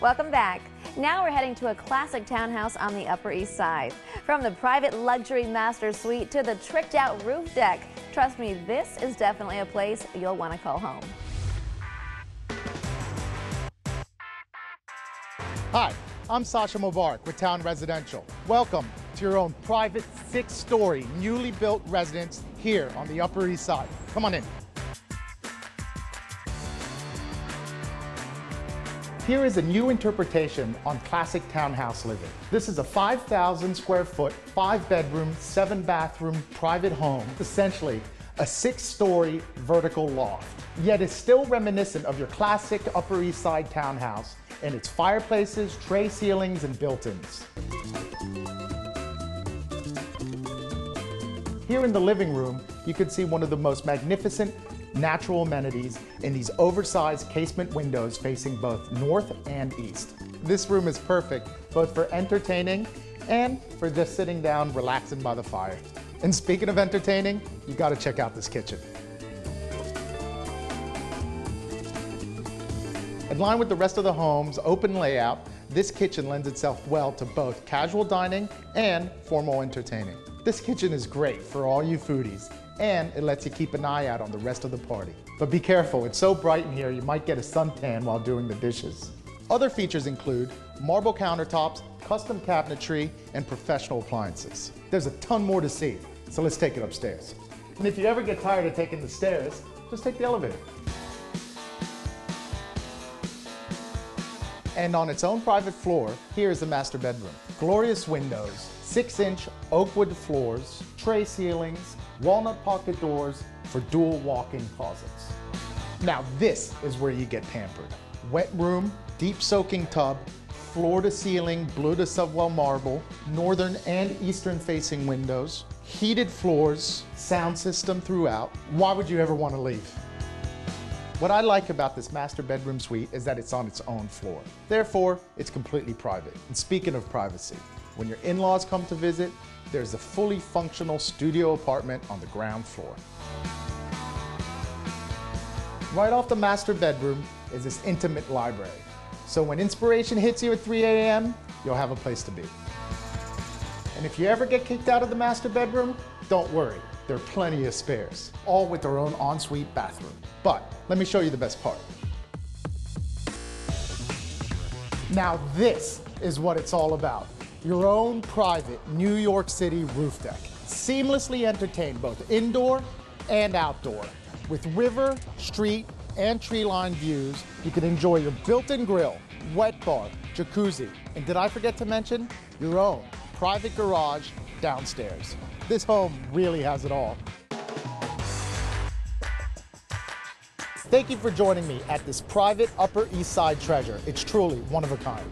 Welcome back. Now we're heading to a classic townhouse on the Upper East Side. From the private luxury master suite to the tricked out roof deck. Trust me, this is definitely a place you'll want to call home. Hi, I'm Sasha Mubarak with Town Residential. Welcome to your own private six-story, newly built residence here on the Upper East Side. Come on in. Here is a new interpretation on classic townhouse living. This is a 5,000 square foot, five bedroom, seven bathroom private home, essentially a six-story vertical loft. Yet it's still reminiscent of your classic Upper East Side townhouse and its fireplaces, tray ceilings, and built-ins. Here in the living room, you can see one of the most magnificent natural amenities in these oversized casement windows facing both north and east. This room is perfect both for entertaining and for just sitting down, relaxing by the fire. And speaking of entertaining, you gotta check out this kitchen. In line with the rest of the home's open layout, this kitchen lends itself well to both casual dining and formal entertaining. This kitchen is great for all you foodies, and it lets you keep an eye out on the rest of the party. But be careful, it's so bright in here you might get a suntan while doing the dishes. Other features include marble countertops, custom cabinetry, and professional appliances. There's a ton more to see, so let's take it upstairs. And if you ever get tired of taking the stairs, just take the elevator. And on its own private floor, here is the master bedroom. Glorious windows, six inch oak wood floors, tray ceilings, walnut pocket doors for dual walk-in closets. Now this is where you get pampered. Wet room, deep soaking tub, floor to ceiling Bleu de Savoie marble, northern and eastern facing windows, heated floors, sound system throughout. Why would you ever want to leave? What I like about this master bedroom suite is that it's on its own floor. Therefore, it's completely private. And speaking of privacy, when your in-laws come to visit, there's a fully functional studio apartment on the ground floor. Right off the master bedroom is this intimate library. So when inspiration hits you at 3 a.m., you'll have a place to be. And if you ever get kicked out of the master bedroom, don't worry. There are plenty of spares, all with their own ensuite bathroom. But let me show you the best part. Now this is what it's all about. Your own private New York City roof deck. Seamlessly entertained both indoor and outdoor. With river, street, and tree-lined views, you can enjoy your built-in grill, wet bar, jacuzzi, and did I forget to mention? Your own private garage downstairs. This home really has it all. Thank you for joining me at this private Upper East Side treasure. It's truly one of a kind.